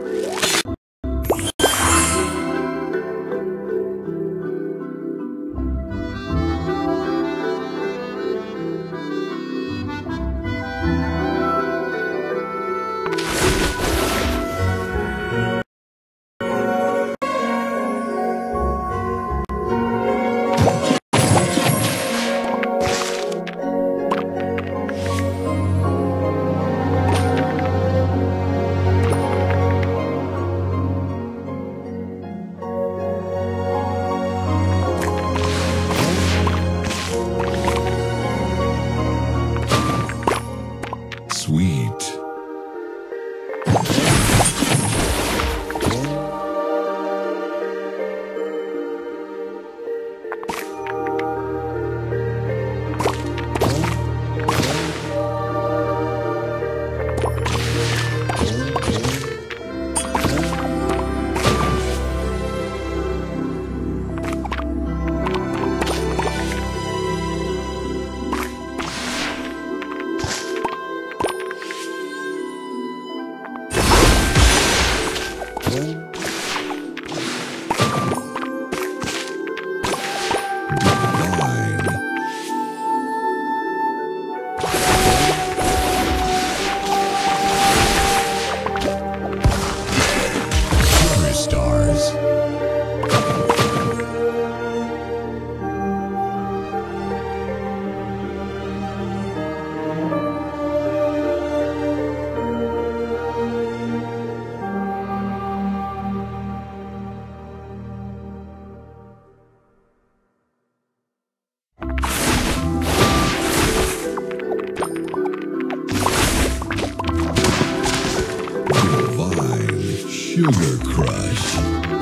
Yeah. Sweet. Divine. Sugar Crush.